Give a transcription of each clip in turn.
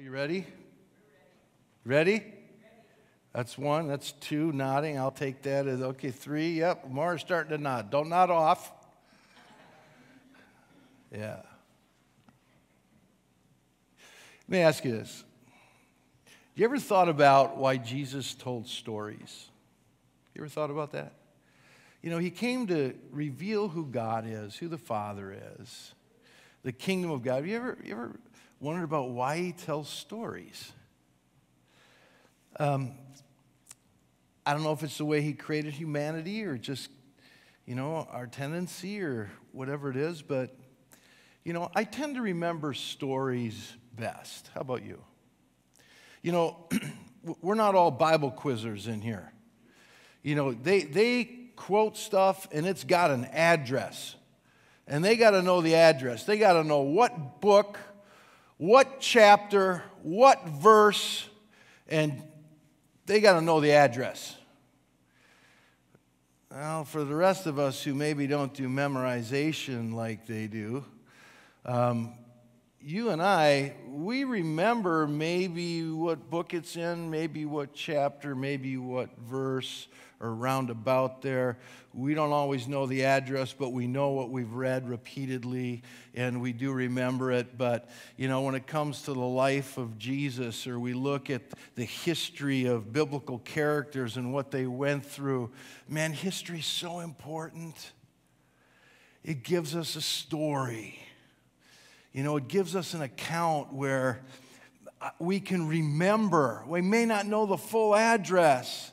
You ready? Ready? That's one. That's two. Nodding. I'll take that as okay. Three. Yep. More starting to nod. Don't nod off. Yeah. Let me ask you this. You ever thought about why Jesus told stories? You ever thought about that? You know, he came to reveal who God is, who the Father is, the kingdom of God. Have you ever, you ever wondered about why he tells stories? Um, I don't know if it's the way he created humanity or just, you know, our tendency or whatever it is, but, you know, I tend to remember stories best. How about you? You know, we're not all Bible quizzers in here. You know, they, they quote stuff and it's got an address. And they got to know the address. They got to know what book, what chapter, what verse, and they got to know the address. Well, for the rest of us who maybe don't do memorization like they do, um, you and I, we remember maybe what book it's in, maybe what chapter, maybe what verse or roundabout there. We don't always know the address, but we know what we've read repeatedly and we do remember it. But, you know, when it comes to the life of Jesus or we look at the history of biblical characters and what they went through, man, history is so important. It gives us a story you know, it gives us an account where uh, we can remember. We may not know the full address,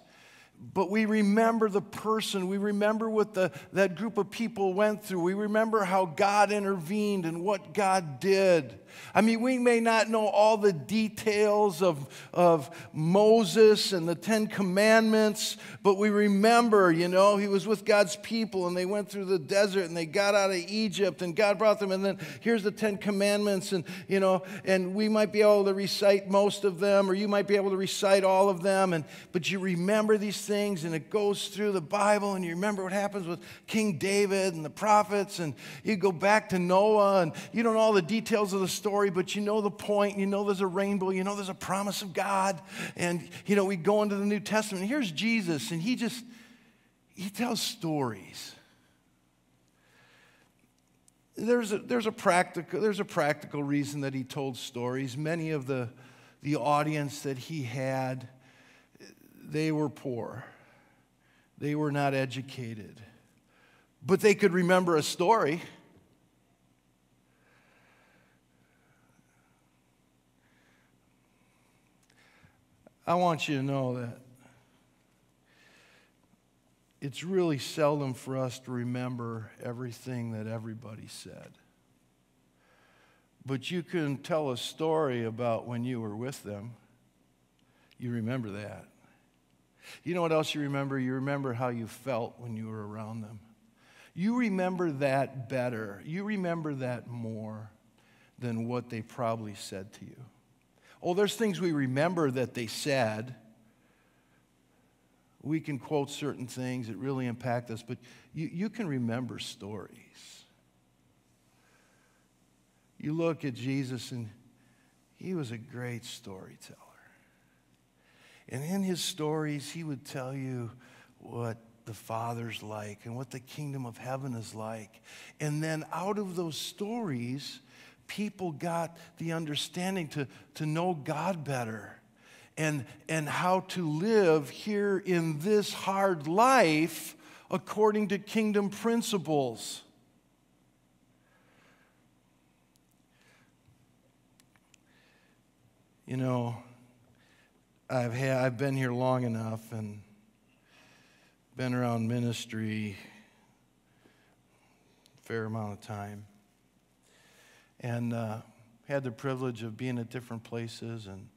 but we remember the person. We remember what the, that group of people went through. We remember how God intervened and what God did. I mean, we may not know all the details of, of Moses and the Ten Commandments, but we remember, you know, he was with God's people and they went through the desert and they got out of Egypt and God brought them. And then here's the Ten Commandments, and, you know, and we might be able to recite most of them, or you might be able to recite all of them. And, but you remember these things and it goes through the Bible and you remember what happens with King David and the prophets, and you go back to Noah and you don't know all the details of the story but you know the point. You know there's a rainbow. You know there's a promise of God. And, you know, we go into the New Testament. Here's Jesus, and he just, he tells stories. There's a, there's, a practical, there's a practical reason that he told stories. Many of the, the audience that he had, they were poor. They were not educated. But they could remember a story. I want you to know that it's really seldom for us to remember everything that everybody said. But you can tell a story about when you were with them. You remember that. You know what else you remember? You remember how you felt when you were around them. You remember that better. You remember that more than what they probably said to you. Oh, there's things we remember that they said. We can quote certain things that really impact us, but you, you can remember stories. You look at Jesus, and he was a great storyteller. And in his stories, he would tell you what the Father's like and what the kingdom of heaven is like. And then out of those stories, people got the understanding to, to know God better and, and how to live here in this hard life according to kingdom principles. You know, I've, had, I've been here long enough and been around ministry a fair amount of time and uh, had the privilege of being at different places and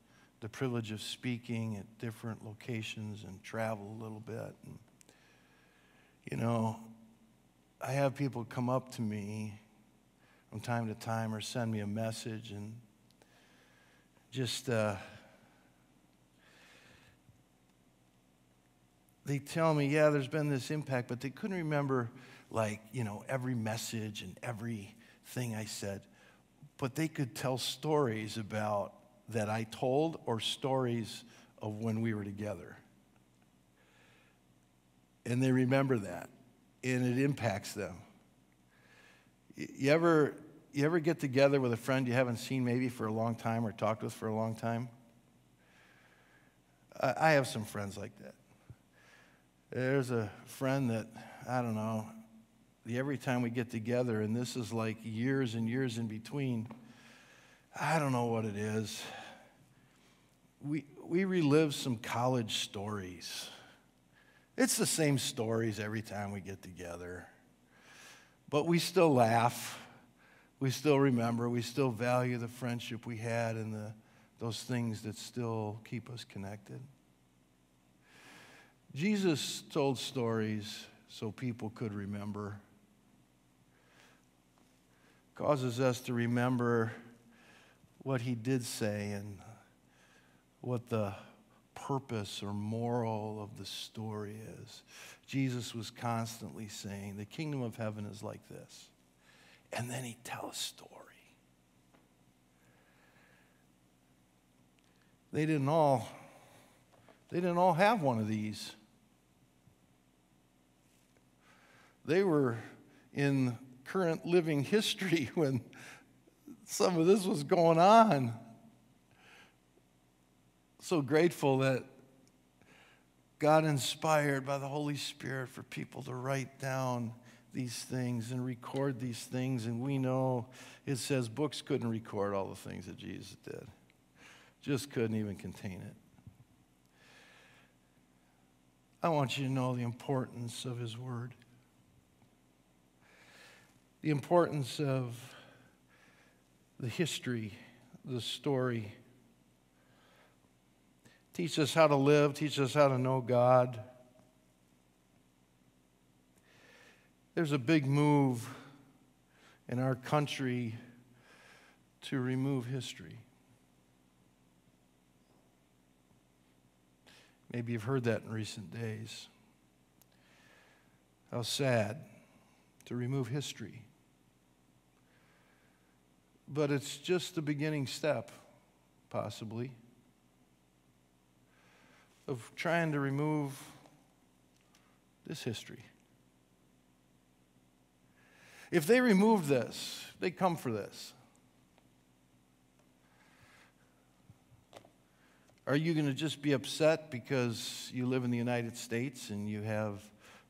the privilege of speaking at different locations and travel a little bit. And, you know, I have people come up to me from time to time or send me a message and just uh, they tell me, yeah, there's been this impact, but they couldn't remember like, you know, every message and everything I said but they could tell stories about that I told or stories of when we were together. And they remember that, and it impacts them. You ever, you ever get together with a friend you haven't seen maybe for a long time or talked with for a long time? I have some friends like that. There's a friend that, I don't know, every time we get together, and this is like years and years in between, I don't know what it is. We, we relive some college stories. It's the same stories every time we get together. But we still laugh. We still remember. We still value the friendship we had and the, those things that still keep us connected. Jesus told stories so people could remember. Causes us to remember what he did say and what the purpose or moral of the story is. Jesus was constantly saying, The kingdom of heaven is like this. And then he'd tell a story. They didn't all they didn't all have one of these. They were in current living history when some of this was going on. So grateful that God inspired by the Holy Spirit for people to write down these things and record these things. And we know it says books couldn't record all the things that Jesus did, just couldn't even contain it. I want you to know the importance of His Word the importance of the history, the story. Teach us how to live, teach us how to know God. There's a big move in our country to remove history. Maybe you've heard that in recent days. How sad to remove history but it's just the beginning step, possibly, of trying to remove this history. If they remove this, they come for this. Are you going to just be upset because you live in the United States and you have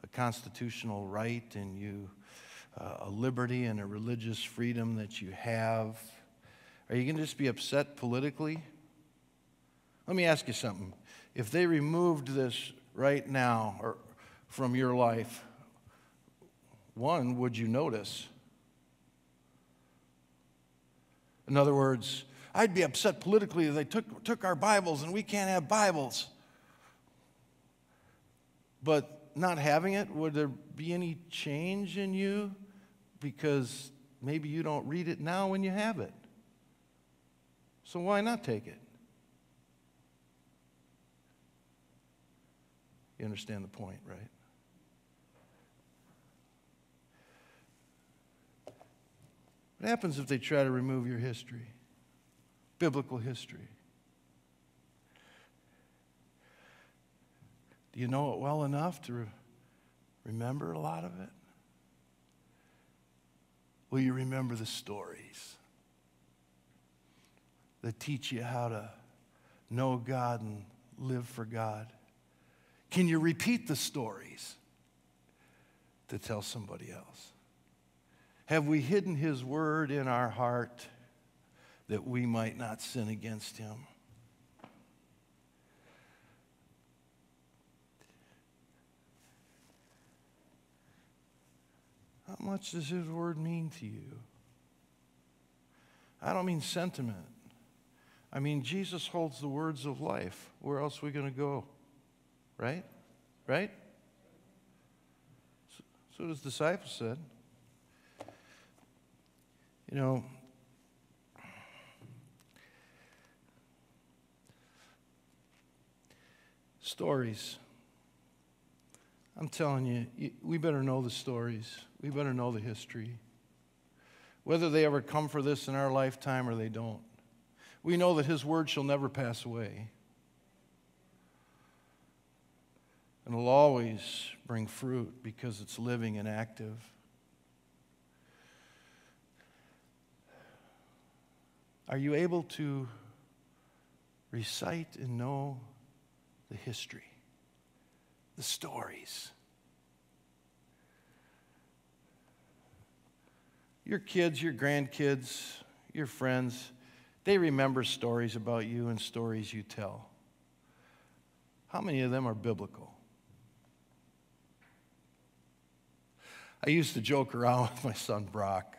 a constitutional right and you uh, a liberty and a religious freedom that you have? Are you going to just be upset politically? Let me ask you something. If they removed this right now or from your life, one, would you notice? In other words, I'd be upset politically if they took, took our Bibles and we can't have Bibles. But not having it, would there be any change in you? because maybe you don't read it now when you have it. So why not take it? You understand the point, right? What happens if they try to remove your history, biblical history? Do you know it well enough to re- remember a lot of it? Will you remember the stories that teach you how to know God and live for God? Can you repeat the stories to tell somebody else? Have we hidden His word in our heart that we might not sin against Him? How much does His Word mean to you? I don't mean sentiment. I mean, Jesus holds the words of life. Where else are we going to go? Right? Right? So, so his disciples said. You know, stories. I'm telling you, we better know the stories. We better know the history. Whether they ever come for this in our lifetime or they don't. We know that His word shall never pass away. And it'll always bring fruit because it's living and active. Are you able to recite and know the history, the stories? Your kids, your grandkids, your friends, they remember stories about you and stories you tell. How many of them are biblical? I used to joke around with my son Brock.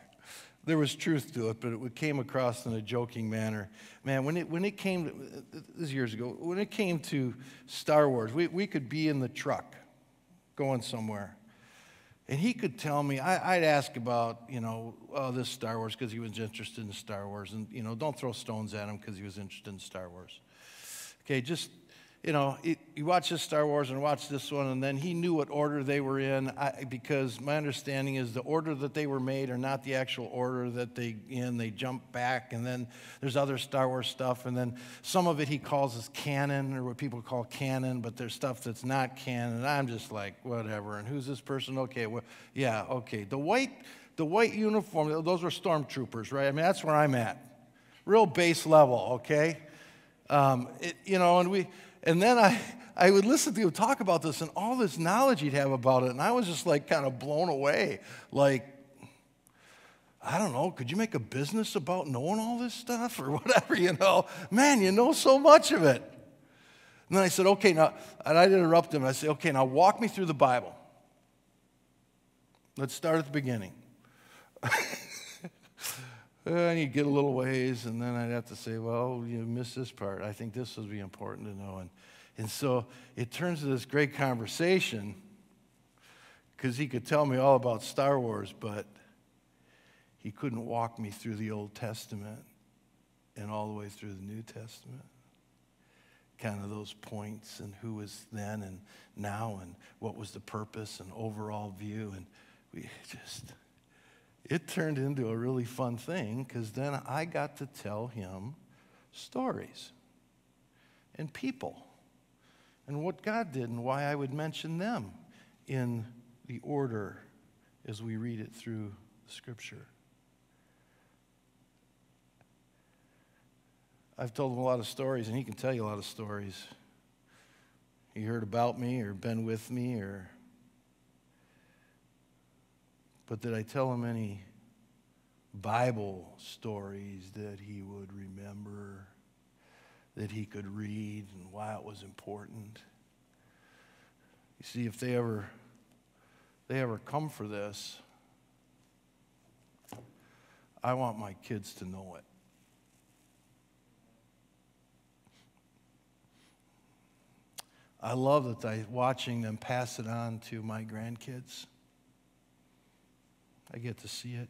There was truth to it, but it came across in a joking manner. Man, when it, when it came, to, this is years ago, when it came to Star Wars, we, we could be in the truck going somewhere. And he could tell me, I, would ask about, you know, oh, this Star Wars because he was interested in Star Wars. And, you know, don't throw stones at him because he was interested in Star Wars. Okay, just you know, he, watched this Star Wars and watched this one, and then he knew what order they were in I, because my understanding is the order that they were made are not the actual order that they in. They jump back, and then there's other Star Wars stuff, and then some of it he calls as canon or what people call canon, but there's stuff that's not canon. I'm just like, whatever. And who's this person? Okay, well, yeah, okay. The white, the white uniform, those were stormtroopers, right? I mean, that's where I'm at. Real base level, okay? Um, it, you know, and we and then I, I would listen to him talk about this and all this knowledge he'd have about it. And I was just like kind of blown away. Like, I don't know, could you make a business about knowing all this stuff or whatever, you know? Man, you know so much of it. And then I said, okay, now, and I'd interrupt him. I said, okay, now walk me through the Bible. Let's start at the beginning. Uh, and you'd get a little ways, and then I'd have to say, well, you missed this part. I think this would be important to know. And, and so it turns to this great conversation because he could tell me all about Star Wars, but he couldn't walk me through the Old Testament and all the way through the New Testament. Kind of those points and who was then and now and what was the purpose and overall view. And we just it turned into a really fun thing because then I got to tell him stories and people and what God did and why I would mention them in the order as we read it through Scripture. I've told him a lot of stories, and he can tell you a lot of stories. He heard about me or been with me or but did I tell him any Bible stories that he would remember, that he could read, and why it was important? You see, if they ever they ever come for this, I want my kids to know it. I love that I watching them pass it on to my grandkids. I get to see it.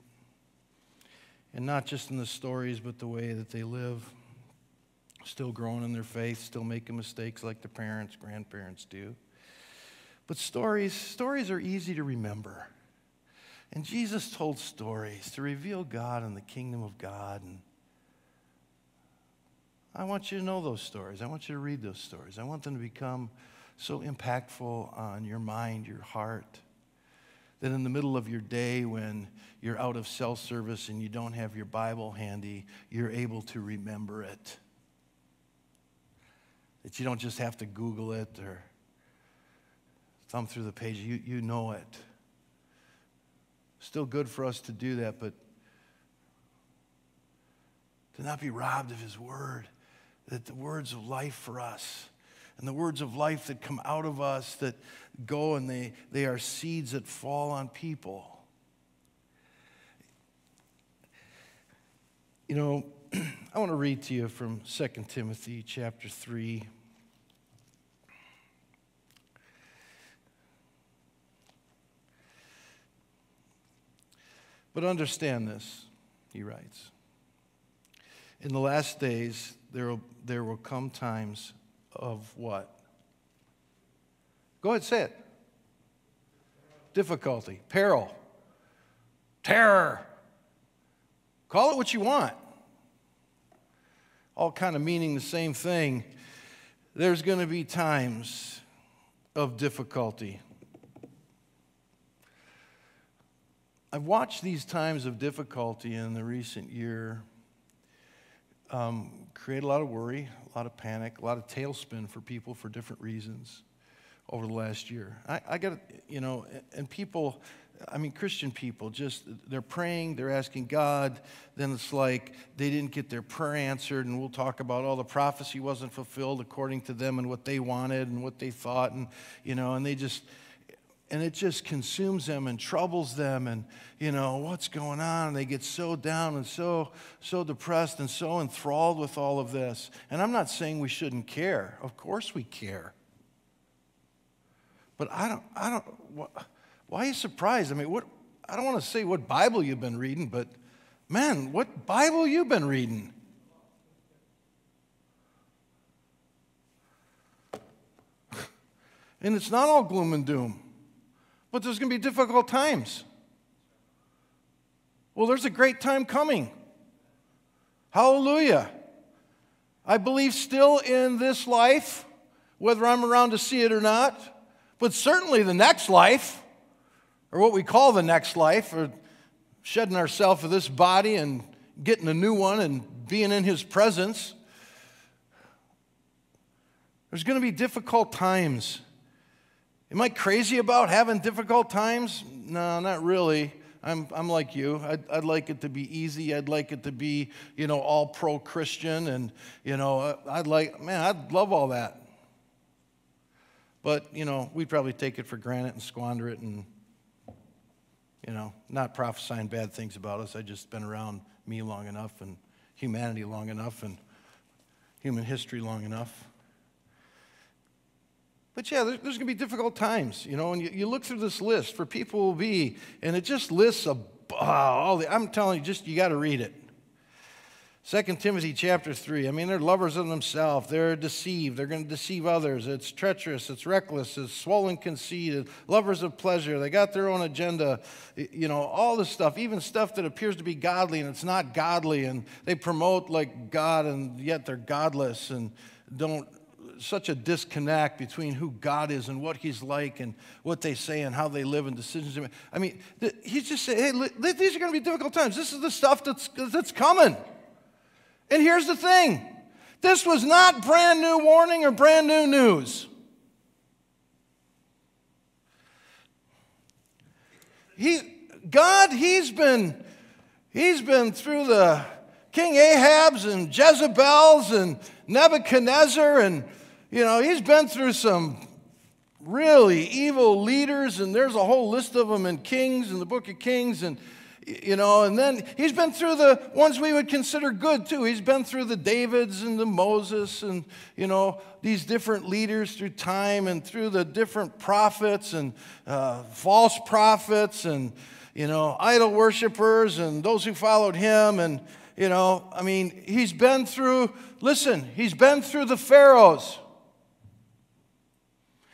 And not just in the stories, but the way that they live. Still growing in their faith, still making mistakes like the parents, grandparents do. But stories, stories are easy to remember. And Jesus told stories to reveal God and the kingdom of God. And I want you to know those stories. I want you to read those stories. I want them to become so impactful on your mind, your heart that in the middle of your day when you're out of cell service and you don't have your Bible handy, you're able to remember it. That you don't just have to Google it or thumb through the page, you, you know it. Still good for us to do that, but to not be robbed of His Word, that the words of life for us and the words of life that come out of us that go and they, they are seeds that fall on people. You know, I want to read to you from 2 Timothy chapter 3. But understand this, he writes. In the last days, there will, there will come times of what? Go ahead, say it. Difficulty, peril, terror. Call it what you want. all kind of meaning the same thing. There's going to be times of difficulty. I've watched these times of difficulty in the recent year um, create a lot of worry, a lot of panic, a lot of tailspin for people for different reasons over the last year. I, I got, you know, and people, I mean, Christian people, just they're praying, they're asking God. Then it's like they didn't get their prayer answered, and we'll talk about all the prophecy wasn't fulfilled according to them and what they wanted and what they thought, and you know, and they just and it just consumes them and troubles them and you know what's going on? And they get so down and so so depressed and so enthralled with all of this. And i'm not saying we shouldn't care. Of course we care. But i don't i don't why are you surprised? I mean what i don't want to say what bible you've been reading but man what bible you've been reading. And it's not all gloom and doom but there's going to be difficult times. Well, there's a great time coming. Hallelujah. I believe still in this life, whether I'm around to see it or not, but certainly the next life, or what we call the next life, or shedding ourselves of this body and getting a new one and being in His presence. There's going to be difficult times. Am I crazy about having difficult times? No, not really. I'm, I'm like you. I'd, I'd like it to be easy. I'd like it to be, you know, all pro Christian. And, you know, I'd like, man, I'd love all that. But, you know, we'd probably take it for granted and squander it and, you know, not prophesying bad things about us. I've just been around me long enough and humanity long enough and human history long enough. But yeah, there's, there's going to be difficult times, you know, and you, you, look through this list for people will be, and it just lists a, uh, all the, I'm telling you, just you got to read it. 2 Timothy chapter 3. I mean, they're lovers of themselves. They're deceived. They're going to deceive others. It's treacherous. It's reckless. It's swollen conceited. Lovers of pleasure. They got their own agenda. You know, all this stuff, even stuff that appears to be godly and it's not godly. And they promote like God and yet they're godless and don't such a disconnect between who God is and what He's like and what they say and how they live and decisions they make. I mean, He's just saying, hey, these are going to be difficult times. This is the stuff that's, that's coming. And here's the thing this was not brand new warning or brand new news. He, God, He's been, He's been through the King Ahab's and Jezebel's and Nebuchadnezzar and you know, he's been through some really evil leaders, and there's a whole list of them in Kings, in the book of Kings, and you know, and then he's been through the ones we would consider good too. He's been through the Davids and the Moses and, you know, these different leaders through time and through the different prophets and uh, false prophets and, you know, idol worshippers and those who followed him. And, you know, I mean, he's been through, listen, he's been through the Pharaohs.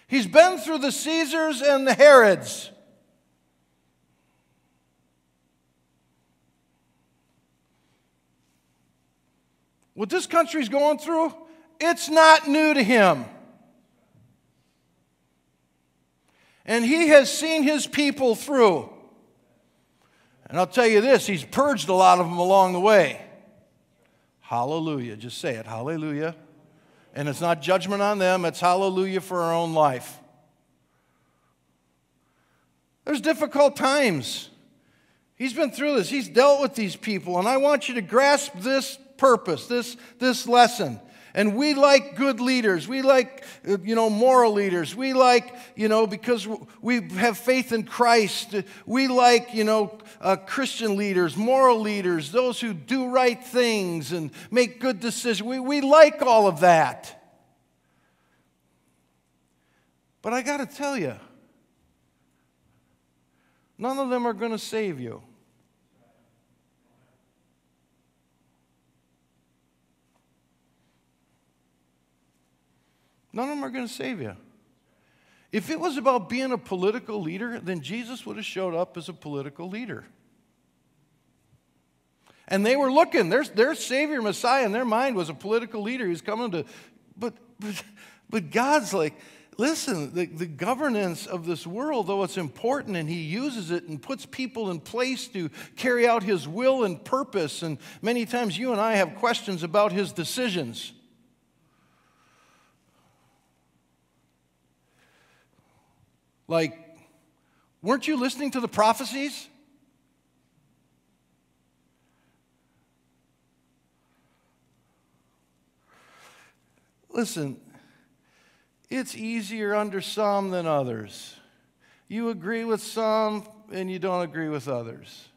He's been through the Caesars and the Herods. What this country's going through, it's not new to him. And he has seen his people through. And I'll tell you this, he's purged a lot of them along the way. Hallelujah. Just say it. Hallelujah. And it's not judgment on them, it's hallelujah for our own life. There's difficult times. He's been through this, he's dealt with these people, and I want you to grasp this purpose, this, this lesson. And we like good leaders. We like, you know, moral leaders. We like, you know, because we have faith in Christ. We like, you know, uh, Christian leaders, moral leaders, those who do right things and make good decisions. We, we like all of that. But I got to tell you, none of them are going to save you. None of them are going to save you. If it was about being a political leader, then Jesus would have showed up as a political leader. And they were looking. Their, their Savior, Messiah, in their mind was a political leader who's coming to. But, but, but God's like, listen, the, the governance of this world, though it's important and He uses it and puts people in place to carry out His will and purpose, and many times you and I have questions about His decisions. Like, weren't you listening to the prophecies? Listen, it's easier under some than others. You agree with some and you don't agree with others.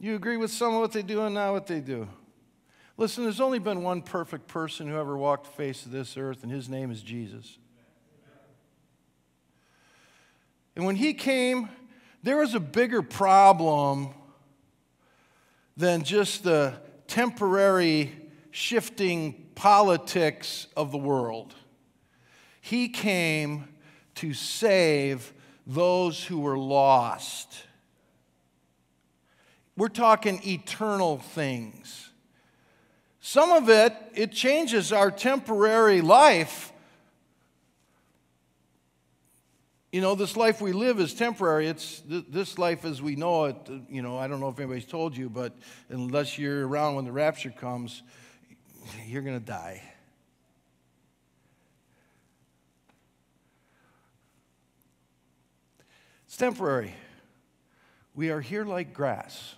You agree with some of what they do and not what they do. Listen, there's only been one perfect person who ever walked the face of this earth, and his name is Jesus. And when he came, there was a bigger problem than just the temporary shifting politics of the world. He came to save those who were lost. We're talking eternal things. Some of it, it changes our temporary life. You know, this life we live is temporary. It's this life as we know it. You know, I don't know if anybody's told you, but unless you're around when the rapture comes, you're going to die. It's temporary. We are here like grass,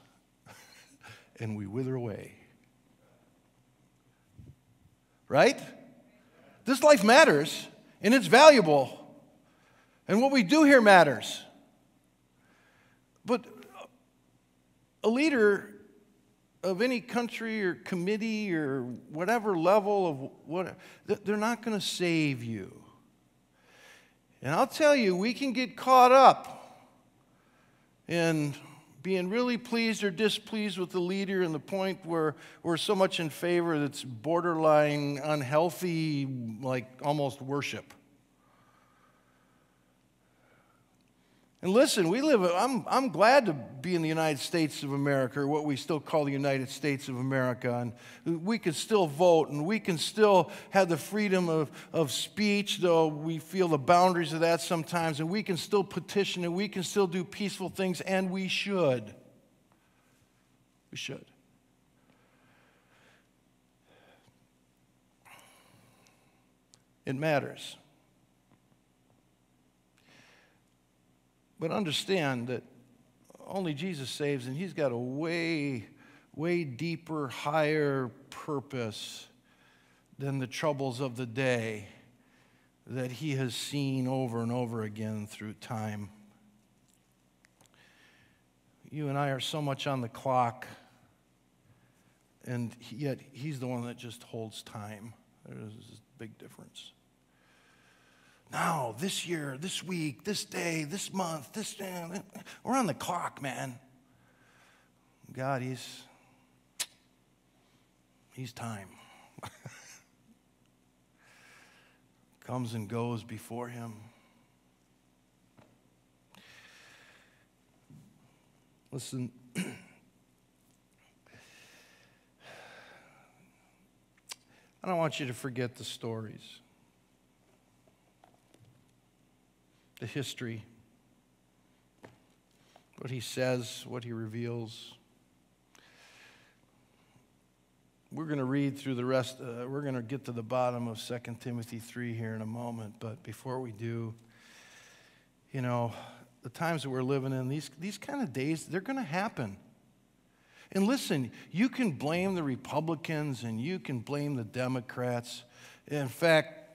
and we wither away. Right? This life matters, and it's valuable. And what we do here matters. But a leader of any country or committee or whatever level of what they're not going to save you. And I'll tell you, we can get caught up in being really pleased or displeased with the leader and the point where we're so much in favor that's borderline unhealthy, like almost worship. And listen, we live, I'm, I'm glad to be in the United States of America, or what we still call the United States of America. And we can still vote and we can still have the freedom of, of speech, though we feel the boundaries of that sometimes. And we can still petition and we can still do peaceful things, and we should. We should. It matters. But understand that only Jesus saves, and He's got a way, way deeper, higher purpose than the troubles of the day that He has seen over and over again through time. You and I are so much on the clock, and yet He's the one that just holds time. There's a big difference now, this year, this week, this day, this month, this day, we're on the clock, man. God, He's He's time. Comes and goes before Him. Listen. I don't want you to forget the stories. The history, what he says, what he reveals. We're going to read through the rest, uh, we're going to get to the bottom of 2 Timothy 3 here in a moment, but before we do, you know, the times that we're living in, these, these kind of days, they're going to happen. And listen, you can blame the Republicans and you can blame the Democrats. In fact,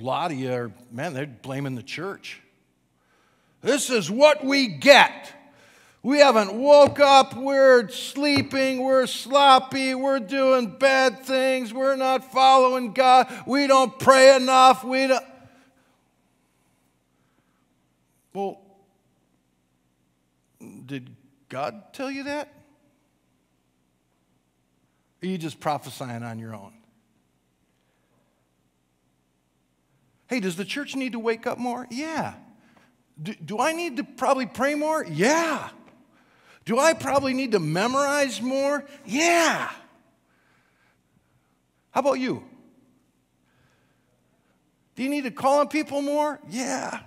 a lot of you are, man, they're blaming the church. This is what we get. We haven't woke up, we're sleeping, we're sloppy, we're doing bad things, we're not following God, we don't pray enough, we don't. Well, did God tell you that? Or are you just prophesying on your own? Hey, does the church need to wake up more? Yeah. Do, do I need to probably pray more? Yeah. Do I probably need to memorize more? Yeah. How about you? Do you need to call on people more? Yeah.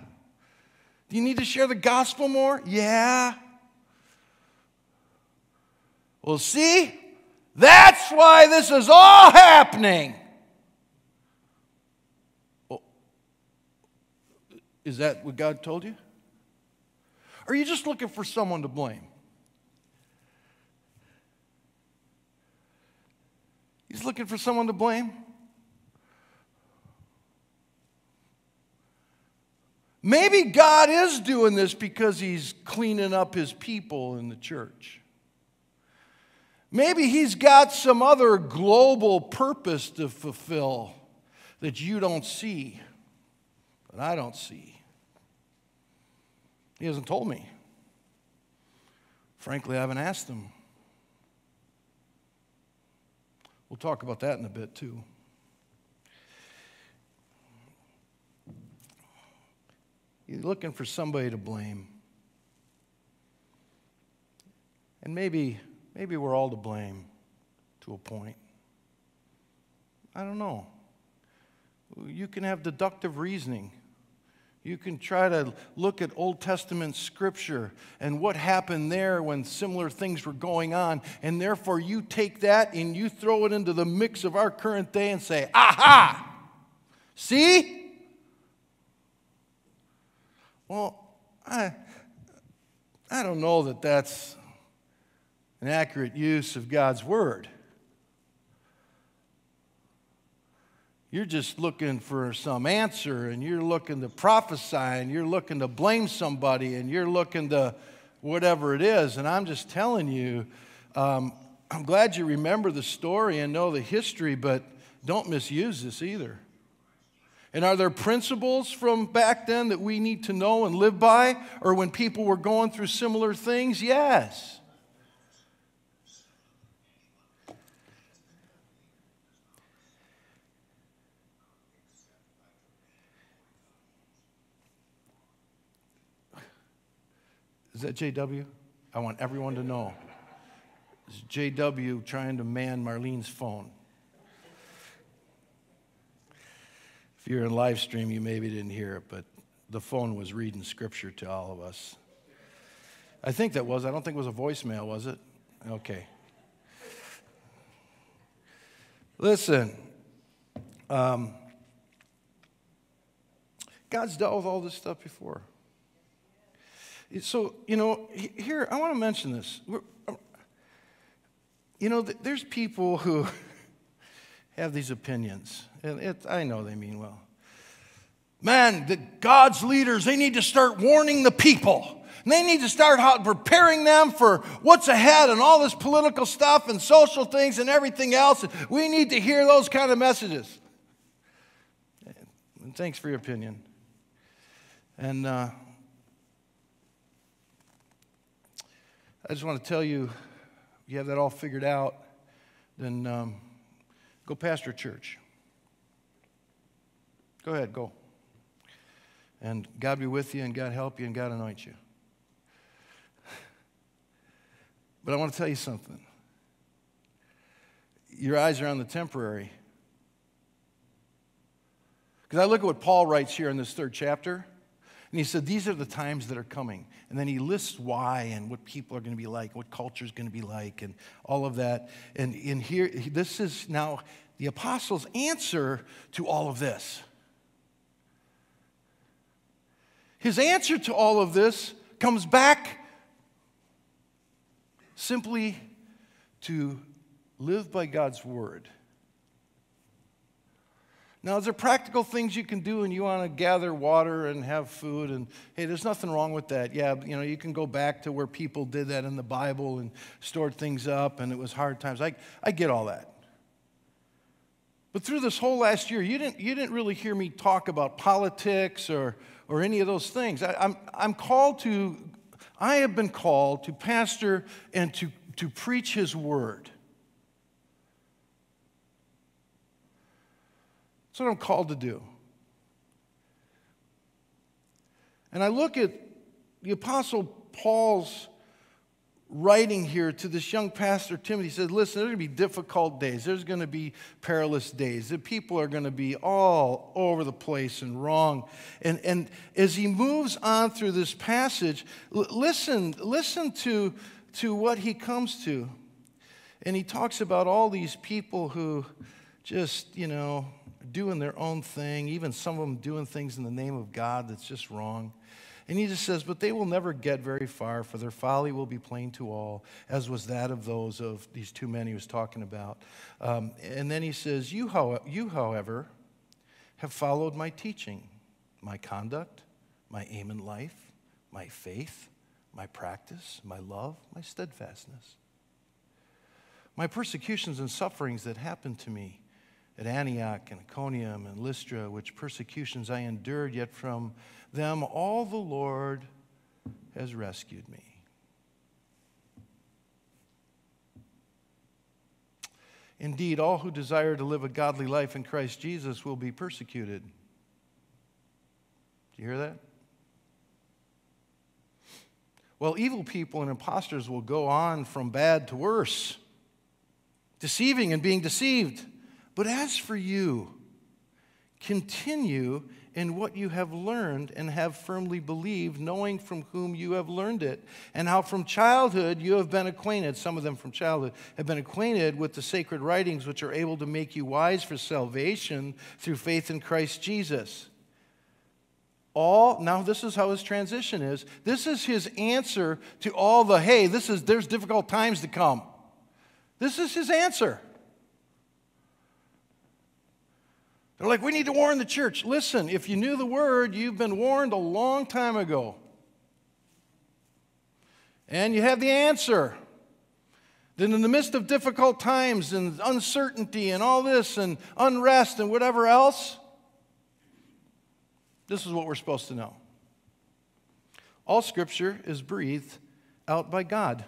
Do you need to share the gospel more? Yeah. Well, see, that's why this is all happening. Is that what God told you? Or are you just looking for someone to blame? He's looking for someone to blame. Maybe God is doing this because he's cleaning up his people in the church. Maybe he's got some other global purpose to fulfill that you don't see, but I don't see. He hasn't told me. Frankly, I haven't asked him. We'll talk about that in a bit, too. You're looking for somebody to blame. And maybe, maybe we're all to blame to a point. I don't know. You can have deductive reasoning. You can try to look at Old Testament scripture and what happened there when similar things were going on. And therefore, you take that and you throw it into the mix of our current day and say, aha! See? Well, I, I don't know that that's an accurate use of God's word. You're just looking for some answer and you're looking to prophesy and you're looking to blame somebody and you're looking to whatever it is. And I'm just telling you, um, I'm glad you remember the story and know the history, but don't misuse this either. And are there principles from back then that we need to know and live by? Or when people were going through similar things? Yes. Is that JW? I want everyone to know. It's JW trying to man Marlene's phone. If you're in live stream, you maybe didn't hear it, but the phone was reading scripture to all of us. I think that was, I don't think it was a voicemail, was it? Okay. Listen, um, God's dealt with all this stuff before. So, you know, here, I want to mention this. Uh, you know, there's people who have these opinions, and it, I know they mean well. Man, the God's leaders, they need to start warning the people. And they need to start preparing them for what's ahead and all this political stuff and social things and everything else. We need to hear those kind of messages. And thanks for your opinion. And uh, I just want to tell you, if you have that all figured out, then um, go pastor church. Go ahead, go. And God be with you, and God help you, and God anoint you. But I want to tell you something. Your eyes are on the temporary. Because I look at what Paul writes here in this third chapter. And he said, These are the times that are coming. And then he lists why and what people are going to be like, what culture is going to be like, and all of that. And in here, this is now the apostles' answer to all of this. His answer to all of this comes back simply to live by God's word. Now, is there practical things you can do and you want to gather water and have food? And hey, there's nothing wrong with that. Yeah, you know, you can go back to where people did that in the Bible and stored things up and it was hard times. I, I get all that. But through this whole last year, you didn't, you didn't really hear me talk about politics or, or any of those things. I, I'm, I'm called to, I have been called to pastor and to, to preach his word. That's what I'm called to do. And I look at the Apostle Paul's writing here to this young pastor, Timothy, he said, Listen, there's going to be difficult days. There's going to be perilous days. The people are going to be all over the place and wrong. And, and as he moves on through this passage, listen, listen to, to what he comes to. And he talks about all these people who just, you know, doing their own thing, even some of them doing things in the name of God that's just wrong. And he just says, But they will never get very far, for their folly will be plain to all, as was that of those of these two men he was talking about. Um, and then he says, you, how, you, however, have followed my teaching, my conduct, my aim in life, my faith, my practice, my love, my steadfastness. My persecutions and sufferings that happened to me at Antioch and Iconium and Lystra, which persecutions I endured, yet from them all the Lord has rescued me. Indeed, all who desire to live a godly life in Christ Jesus will be persecuted. Do you hear that? Well, evil people and impostors will go on from bad to worse, deceiving and being deceived. But as for you, continue in what you have learned and have firmly believed, knowing from whom you have learned it, and how from childhood you have been acquainted, some of them from childhood, have been acquainted with the sacred writings which are able to make you wise for salvation through faith in Christ Jesus. All, now this is how his transition is. This is his answer to all the, hey, this is, there's difficult times to come. This is his answer. They're like, we need to warn the church. Listen, if you knew the word, you've been warned a long time ago. And you have the answer. Then, in the midst of difficult times and uncertainty and all this and unrest and whatever else, this is what we're supposed to know. All scripture is breathed out by God,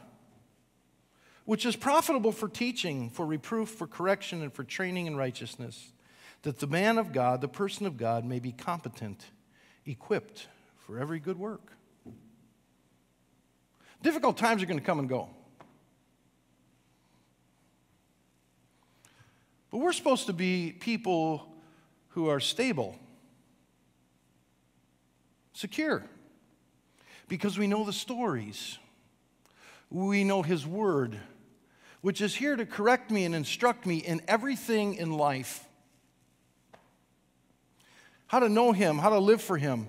which is profitable for teaching, for reproof, for correction, and for training in righteousness that the man of God, the person of God, may be competent, equipped for every good work. Difficult times are going to come and go. But we're supposed to be people who are stable, secure, because we know the stories. We know His Word, which is here to correct me and instruct me in everything in life how to know Him, how to live for Him.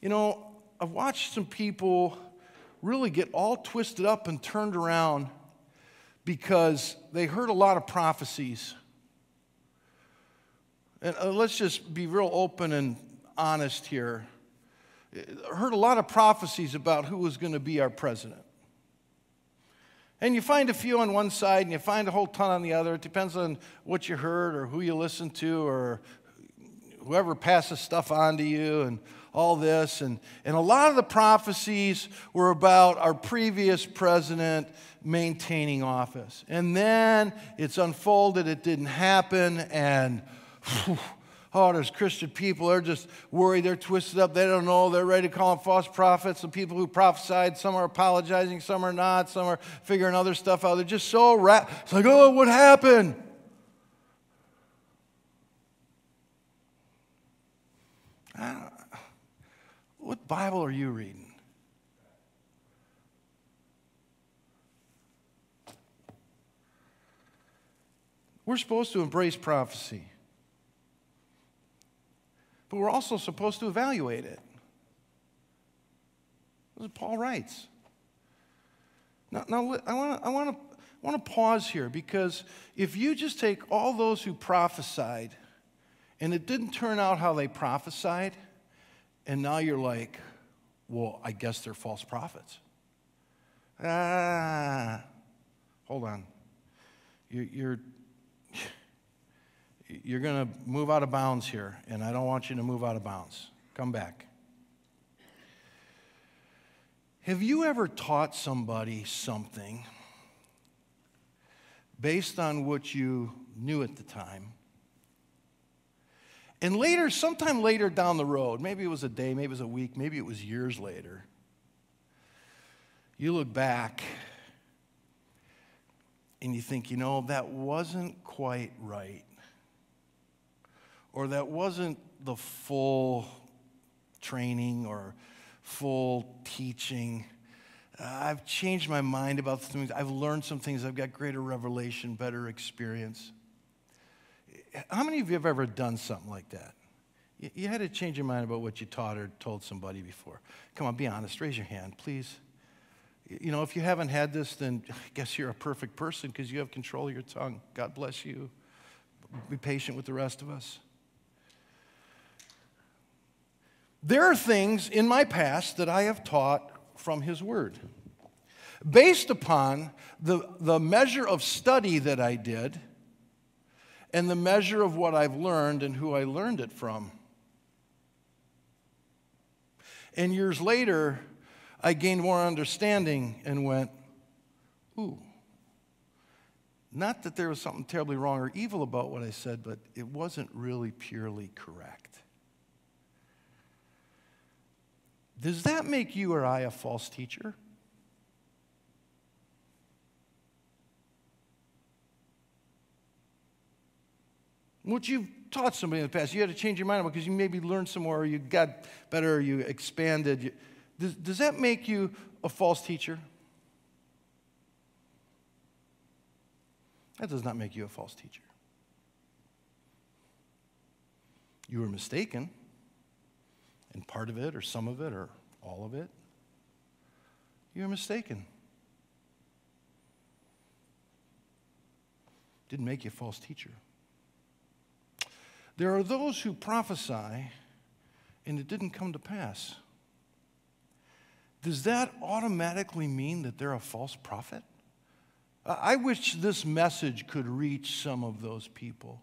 You know, I've watched some people really get all twisted up and turned around because they heard a lot of prophecies. And uh, let's just be real open and honest here. I heard a lot of prophecies about who was going to be our president. And you find a few on one side and you find a whole ton on the other. It depends on what you heard or who you listen to or whoever passes stuff on to you and all this. And, and a lot of the prophecies were about our previous president maintaining office. And then it's unfolded, it didn't happen, and whew, Oh, there's Christian people. They're just worried. They're twisted up. They don't know. They're ready to call them false prophets. The people who prophesied, some are apologizing, some are not. Some are figuring other stuff out. They're just so wrapped. It's like, oh, what happened? What Bible are you reading? We're supposed to embrace prophecy but we're also supposed to evaluate it. This is Paul writes. Now, now I want to I wanna, I wanna pause here because if you just take all those who prophesied and it didn't turn out how they prophesied, and now you're like, well, I guess they're false prophets. Ah, hold on. You're, you're going to move out of bounds here, and I don't want you to move out of bounds. Come back. Have you ever taught somebody something based on what you knew at the time? And later, sometime later down the road, maybe it was a day, maybe it was a week, maybe it was years later, you look back and you think, you know, that wasn't quite right. Or that wasn't the full training or full teaching. Uh, I've changed my mind about things. I've learned some things. I've got greater revelation, better experience. How many of you have ever done something like that? You, you had to change your mind about what you taught or told somebody before. Come on, be honest. Raise your hand, please. You know, if you haven't had this, then I guess you're a perfect person because you have control of your tongue. God bless you. Be patient with the rest of us. There are things in my past that I have taught from His Word. Based upon the, the measure of study that I did and the measure of what I've learned and who I learned it from. And years later, I gained more understanding and went, ooh. Not that there was something terribly wrong or evil about what I said, but it wasn't really purely correct. Does that make you or I a false teacher? What you've taught somebody in the past, you had to change your mind because you maybe learned some more, or you got better, or you expanded. Does, does that make you a false teacher? That does not make you a false teacher. You were mistaken in part of it, or some of it, or all of it. you're mistaken. Didn't make you a false teacher. There are those who prophesy and it didn't come to pass. Does that automatically mean that they're a false prophet? I wish this message could reach some of those people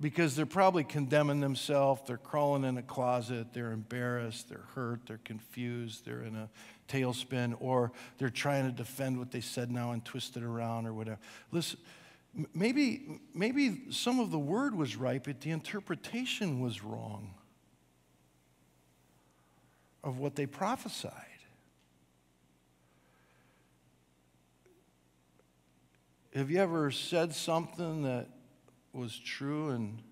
because they're probably condemning themselves. They're crawling in a closet. They're embarrassed. They're hurt. They're confused. They're in a tailspin, or they're trying to defend what they said now and twist it around or whatever. Listen, maybe, maybe some of the word was right, but the interpretation was wrong of what they prophesied. Have you ever said something that was true and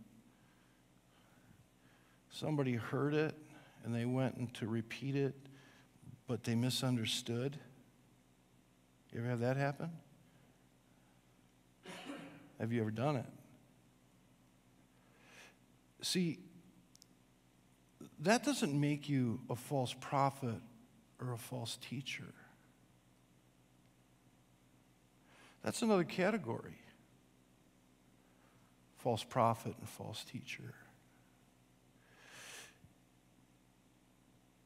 somebody heard it and they went to repeat it, but they misunderstood? You ever have that happen? Have you ever done it? See, that doesn't make you a false prophet or a false teacher. That's another category false prophet and false teacher.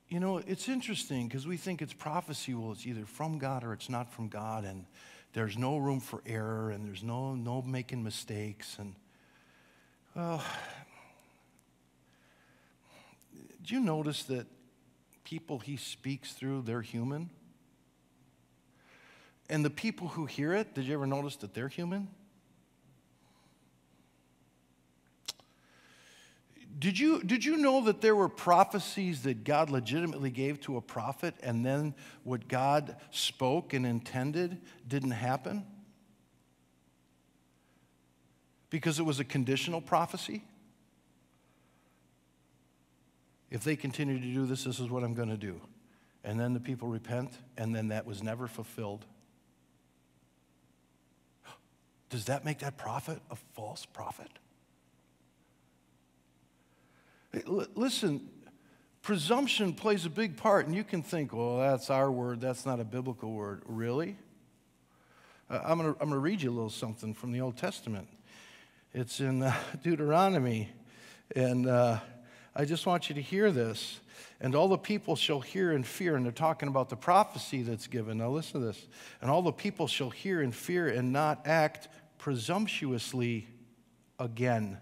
You know, it's interesting because we think it's prophecy. Well, it's either from God or it's not from God, and there's no room for error, and there's no, no making mistakes. And, well, do you notice that people he speaks through, they're human? And the people who hear it, did you ever notice that they're human? Did you, did you know that there were prophecies that God legitimately gave to a prophet, and then what God spoke and intended didn't happen? Because it was a conditional prophecy? If they continue to do this, this is what I'm going to do. And then the people repent, and then that was never fulfilled. Does that make that prophet a false prophet? Listen, presumption plays a big part, and you can think, well, that's our word, that's not a biblical word. Really? Uh, I'm going to read you a little something from the Old Testament. It's in uh, Deuteronomy, and uh, I just want you to hear this. And all the people shall hear and fear. And they're talking about the prophecy that's given. Now, listen to this. And all the people shall hear and fear and not act presumptuously again.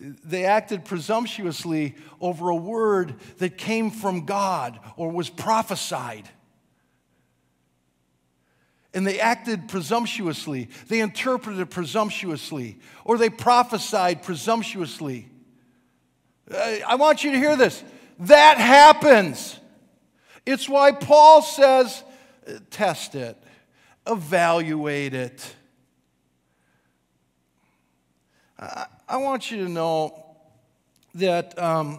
They acted presumptuously over a word that came from God or was prophesied. And they acted presumptuously. They interpreted presumptuously, or they prophesied presumptuously. Uh, I want you to hear this. That happens. It's why Paul says, test it, evaluate it. I, I want you to know that um,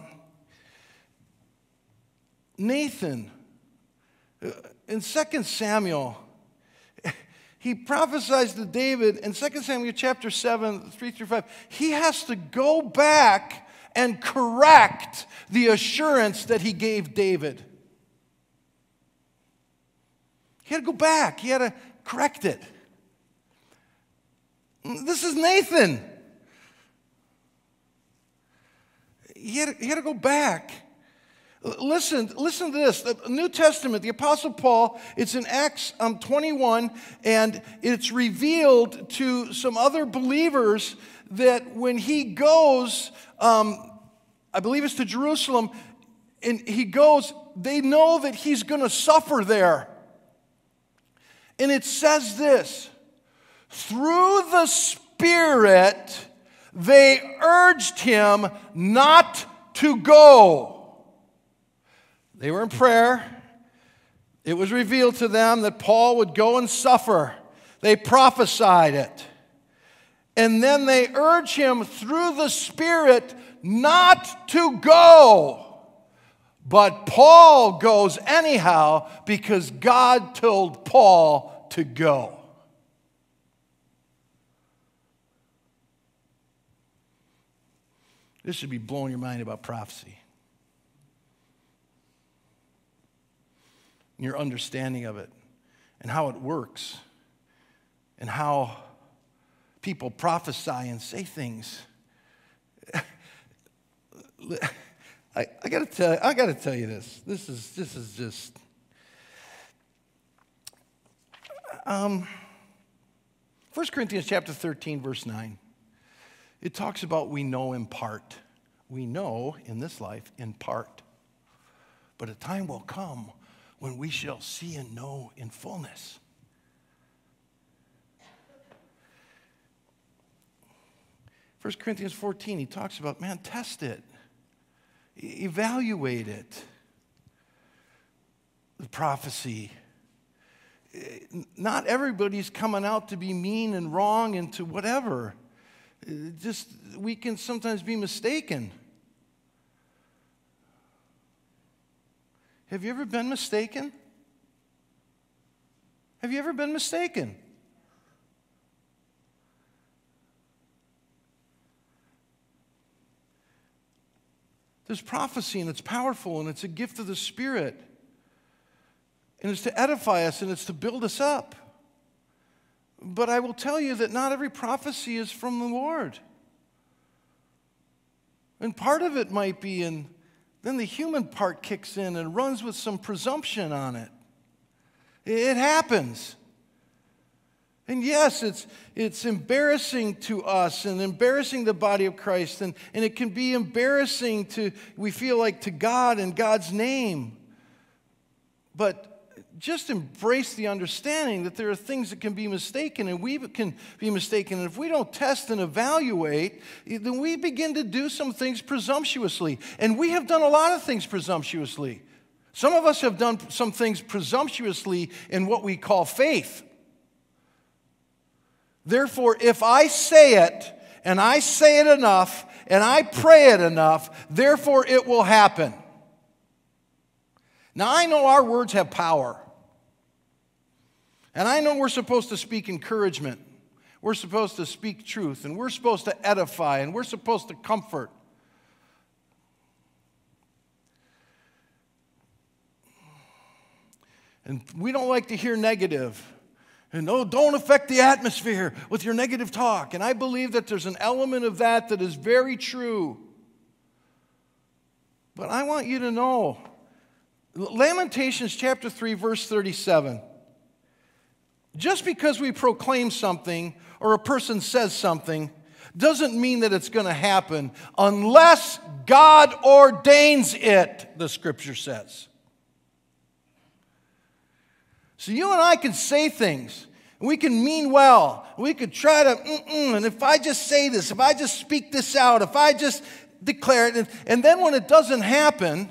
Nathan, uh, in 2 Samuel, he prophesies to David in 2 Samuel chapter 7, 3 through 5. He has to go back and correct the assurance that he gave David. He had to go back, he had to correct it. This is Nathan. He had, to, he had to go back. Listen, listen to this. The New Testament, the Apostle Paul, it's in Acts um, 21, and it's revealed to some other believers that when he goes, um, I believe it's to Jerusalem, and he goes, they know that he's going to suffer there. And it says this through the Spirit, they urged him not to go. They were in prayer. It was revealed to them that Paul would go and suffer. They prophesied it. And then they urge him through the Spirit not to go. But Paul goes anyhow because God told Paul to go. This should be blowing your mind about prophecy. And your understanding of it and how it works and how people prophesy and say things. I, I gotta tell I gotta tell you this. This is this is just um, 1 Corinthians chapter 13, verse 9. It talks about we know in part. We know in this life in part. But a time will come when we shall see and know in fullness. First Corinthians 14, he talks about, man, test it, evaluate it. The prophecy. Not everybody's coming out to be mean and wrong and to whatever. Just, we can sometimes be mistaken. Have you ever been mistaken? Have you ever been mistaken? There's prophecy and it's powerful and it's a gift of the Spirit. And it's to edify us and it's to build us up. But I will tell you that not every prophecy is from the Lord. And part of it might be and then the human part kicks in and runs with some presumption on it. It happens. And yes, it's, it's embarrassing to us and embarrassing the body of Christ, and, and it can be embarrassing to, we feel like, to God and God's name. But just embrace the understanding that there are things that can be mistaken and we can be mistaken. And if we don't test and evaluate, eh, then we begin to do some things presumptuously. And we have done a lot of things presumptuously. Some of us have done some things presumptuously in what we call faith. Therefore, if I say it and I say it enough and I pray it enough, therefore it will happen. Now, I know our words have power. And I know we're supposed to speak encouragement. We're supposed to speak truth, and we're supposed to edify, and we're supposed to comfort. And we don't like to hear negative. And oh, don't affect the atmosphere with your negative talk. And I believe that there's an element of that that is very true. But I want you to know Lamentations chapter 3, verse 37. Just because we proclaim something or a person says something doesn't mean that it's going to happen unless God ordains it, the scripture says. So you and I can say things. We can mean well. We could try to, and if I just say this, if I just speak this out, if I just declare it, and, and then when it doesn't happen,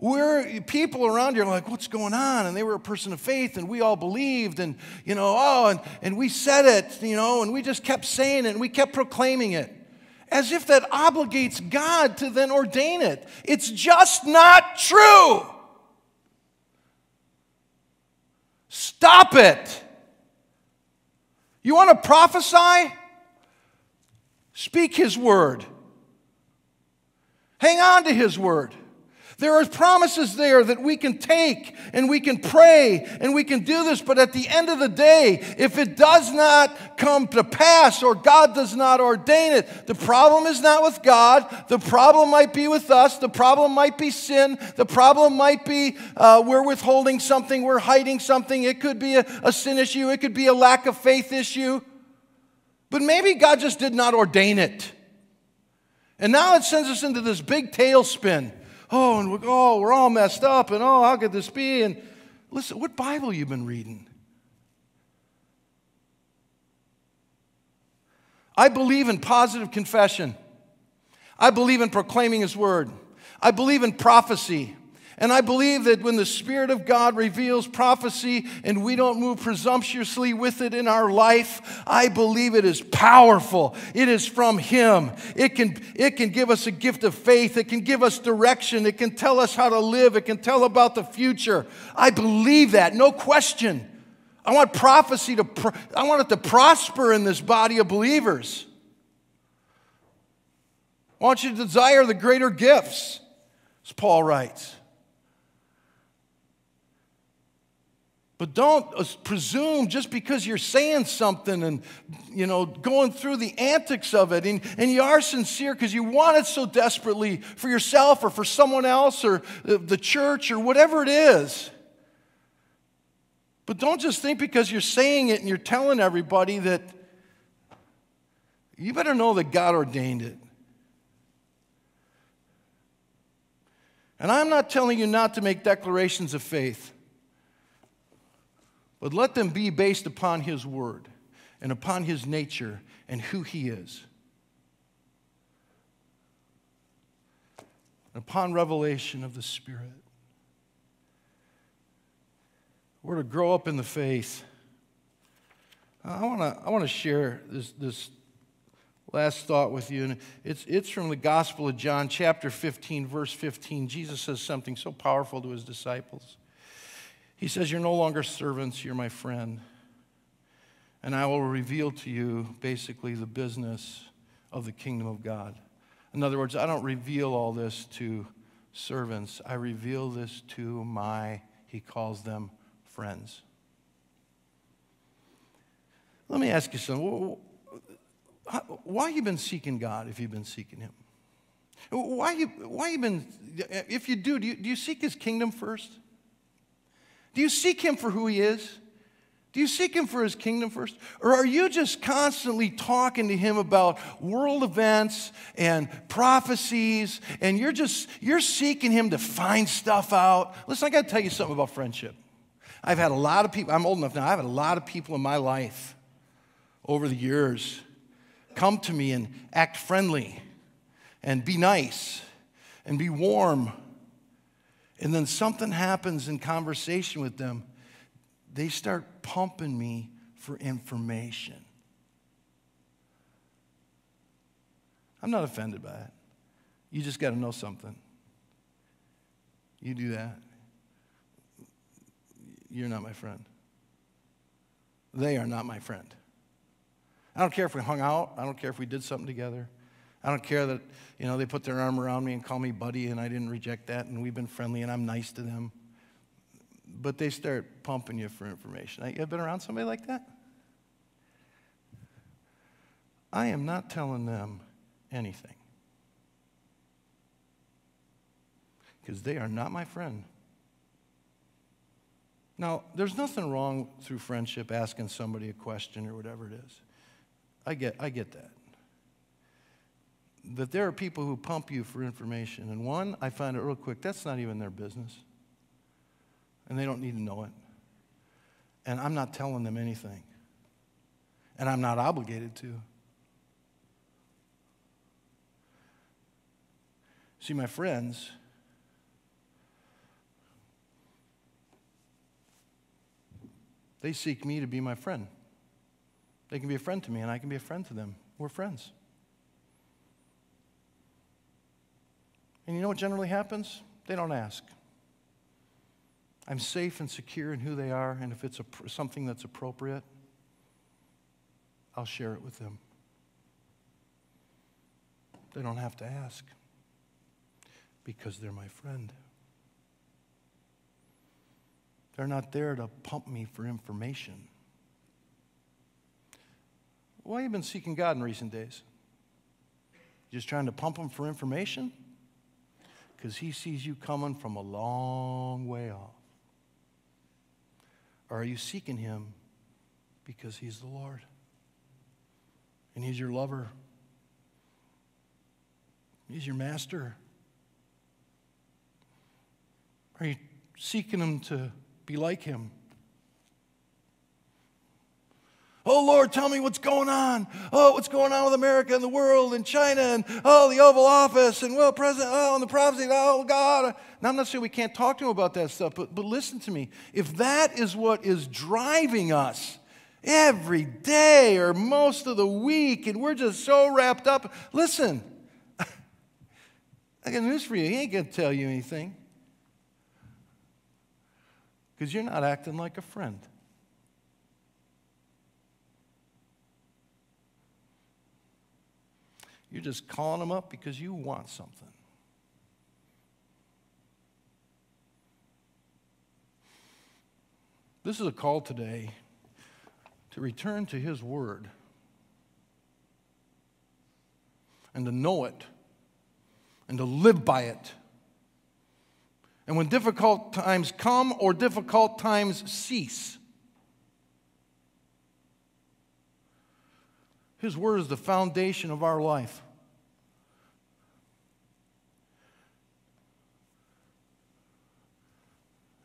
we're people around here are like, what's going on? And they were a person of faith, and we all believed, and you know, oh, and, and we said it, you know, and we just kept saying it, and we kept proclaiming it. As if that obligates God to then ordain it. It's just not true. Stop it. You want to prophesy? Speak His word. Hang on to His word. There are promises there that we can take and we can pray and we can do this, but at the end of the day, if it does not come to pass or God does not ordain it, the problem is not with God. The problem might be with us. The problem might be sin. The problem might be uh, we're withholding something, we're hiding something. It could be a, a sin issue, it could be a lack of faith issue. But maybe God just did not ordain it. And now it sends us into this big tailspin oh, and we're, oh, we're all messed up, and oh, how could this be? And listen, what Bible you been reading? I believe in positive confession. I believe in proclaiming His word. I believe in prophecy. And I believe that when the Spirit of God reveals prophecy and we don't move presumptuously with it in our life, I believe it is powerful. It is from Him. It can, it can give us a gift of faith. It can give us direction. It can tell us how to live. It can tell about the future. I believe that, no question. I want prophecy to, I want it to prosper in this body of believers. I want you to desire the greater gifts, as Paul writes. But don't uh, presume just because you're saying something and, you know, going through the antics of it and, and you are sincere because you want it so desperately for yourself or for someone else or the church or whatever it is. But don't just think because you're saying it and you're telling everybody that you better know that God ordained it. And I'm not telling you not to make declarations of faith. But let them be based upon His Word and upon His nature and who He is. And upon revelation of the Spirit. We're to grow up in the faith. I want to I wanna share this, this last thought with you. And it's, it's from the Gospel of John, chapter 15, verse 15. Jesus says something so powerful to his disciples. He says, You're no longer servants, you're my friend. And I will reveal to you basically the business of the kingdom of God. In other words, I don't reveal all this to servants, I reveal this to my, he calls them friends. Let me ask you something. Why have you been seeking God if you've been seeking Him? Why you, why you been, if you do, do you, do you seek His kingdom first? Do you seek Him for who He is? Do you seek Him for His kingdom first? Or are you just constantly talking to Him about world events and prophecies and you're just, you're seeking Him to find stuff out? Listen, I got to tell you something about friendship. I've had a lot of people, I'm old enough now, I've had a lot of people in my life over the years come to me and act friendly and be nice and be warm and then something happens in conversation with them, they start pumping me for information. I'm not offended by it. You just got to know something. You do that, you're not my friend. They are not my friend. I don't care if we hung out, I don't care if we did something together. I don't care that, you know, they put their arm around me and call me buddy, and I didn't reject that, and we've been friendly, and I'm nice to them. But they start pumping you for information. You ever been around somebody like that? I am not telling them anything. Because they are not my friend. Now, there's nothing wrong through friendship asking somebody a question or whatever it is. I get, I get that that there are people who pump you for information. And one, I find it real quick, that's not even their business. And they don't need to know it. And I'm not telling them anything. And I'm not obligated to. See, my friends, they seek me to be my friend. They can be a friend to me, and I can be a friend to them. We're friends. And you know what generally happens? They don't ask. I'm safe and secure in who they are, and if it's a, something that's appropriate, I'll share it with them. They don't have to ask because they're my friend. They're not there to pump me for information. Why have you been seeking God in recent days? You Just trying to pump him for information? Because he sees you coming from a long way off. Or are you seeking him because he's the Lord? And he's your lover. He's your master. Are you seeking him to be like him? Oh Lord, tell me what's going on. Oh, what's going on with America and the world and China and oh, the Oval Office and well, President, oh, and the prophecy, oh God. Now, I'm not saying we can't talk to him about that stuff, but, but listen to me. If that is what is driving us every day or most of the week, and we're just so wrapped up, listen, I got news for you. He ain't to tell you anything because you're not acting like a friend. You're just calling them up because you want something. This is a call today to return to His Word and to know it and to live by it. And when difficult times come or difficult times cease, His Word is the foundation of our life.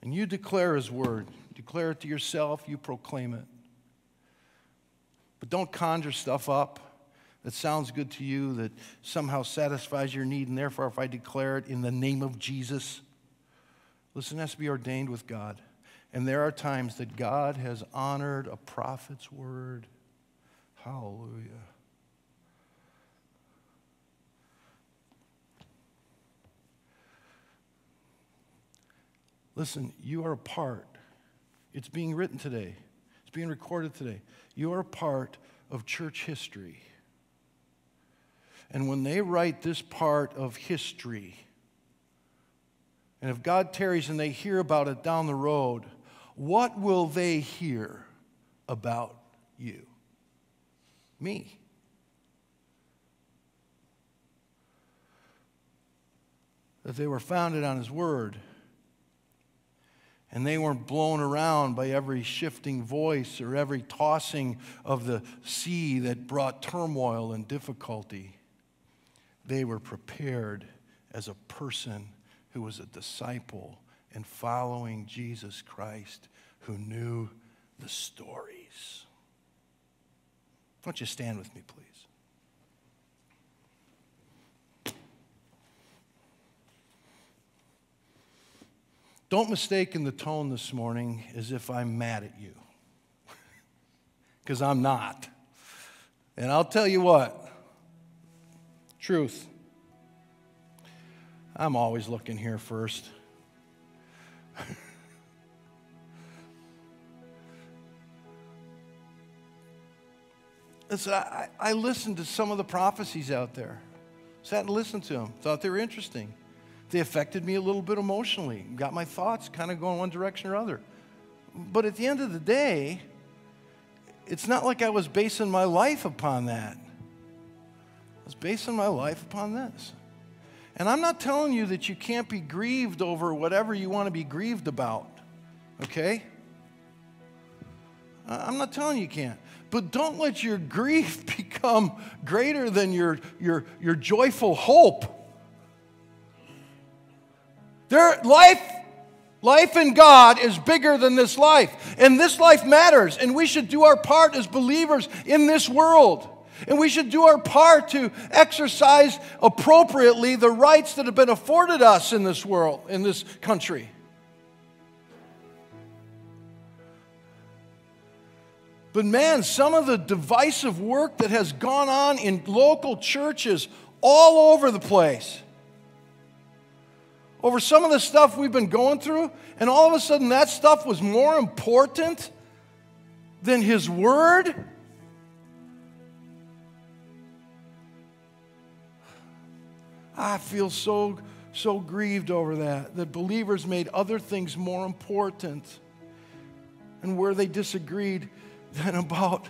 And you declare His Word. Declare it to yourself, you proclaim it. But don't conjure stuff up that sounds good to you, that somehow satisfies your need, and therefore, if I declare it in the name of Jesus, listen, has to be ordained with God. And there are times that God has honored a prophet's word Hallelujah. Listen, you are a part. It's being written today, it's being recorded today. You are a part of church history. And when they write this part of history, and if God tarries and they hear about it down the road, what will they hear about you? Me. That they were founded on His Word. And they weren't blown around by every shifting voice or every tossing of the sea that brought turmoil and difficulty. They were prepared as a person who was a disciple and following Jesus Christ who knew the stories. Don't you stand with me, please? Don't mistake in the tone this morning as if I'm mad at you, because I'm not. And I'll tell you what truth. I'm always looking here first. Listen, I, I listened to some of the prophecies out there. Sat and listened to them. Thought they were interesting. They affected me a little bit emotionally. Got my thoughts kind of going one direction or other. But at the end of the day, it's not like I was basing my life upon that. I was basing my life upon this. And I'm not telling you that you can't be grieved over whatever you want to be grieved about, okay? I'm not telling you you can't. But don't let your grief become greater than your, your, your joyful hope. There, life, life in God is bigger than this life. And this life matters. And we should do our part as believers in this world. And we should do our part to exercise appropriately the rights that have been afforded us in this world, in this country. But man, some of the divisive work that has gone on in local churches all over the place over some of the stuff we've been going through, and all of a sudden that stuff was more important than His Word? I feel so, so grieved over that, that believers made other things more important and where they disagreed than about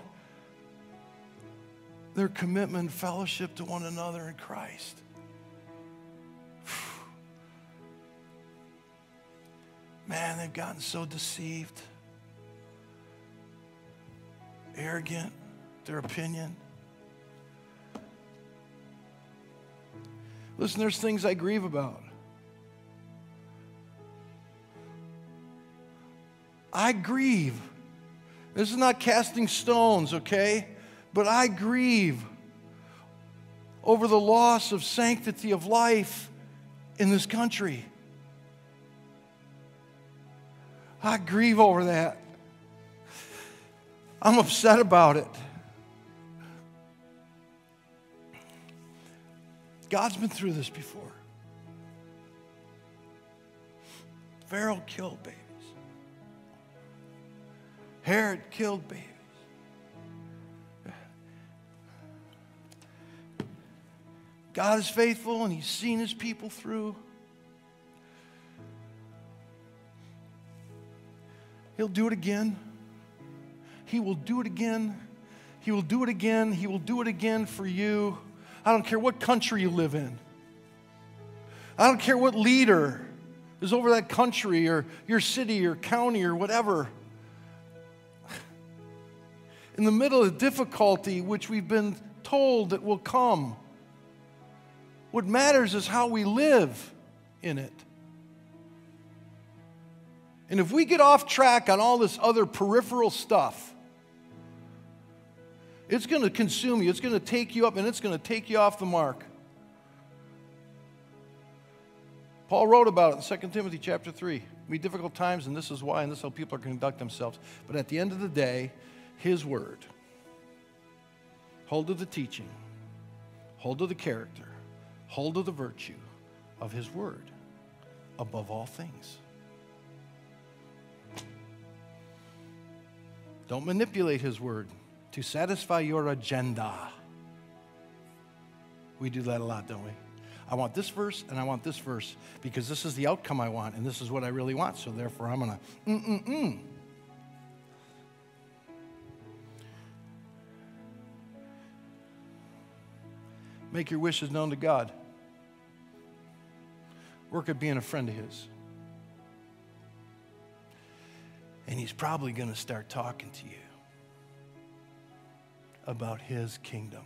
their commitment fellowship to one another in Christ. Man, they've gotten so deceived, arrogant, their opinion. Listen, there's things I grieve about. I grieve. This is not casting stones, okay? But I grieve over the loss of sanctity of life in this country. I grieve over that. I'm upset about it. God's been through this before. Pharaoh killed babies. Herod killed babies. God is faithful and He's seen His people through. He'll do it again. He will do it again. He will do it again. He will do it again for you. I don't care what country you live in. I don't care what leader is over that country or your city or county or whatever. In the middle of difficulty, which we've been told that will come, what matters is how we live in it. And if we get off track on all this other peripheral stuff, it's going to consume you. It's going to take you up and it's going to take you off the mark. Paul wrote about it in 2 Timothy chapter 3. Be difficult times, and this is why, and this is how people are conduct themselves. But at the end of the day, his word. Hold to the teaching, hold to the character, hold to the virtue of his word above all things. Don't manipulate his word to satisfy your agenda. We do that a lot, don't we? I want this verse and I want this verse because this is the outcome I want and this is what I really want. So therefore, I'm going to mm mm mm. Make your wishes known to God. Work at being a friend of His. And He's probably going to start talking to you about his kingdom.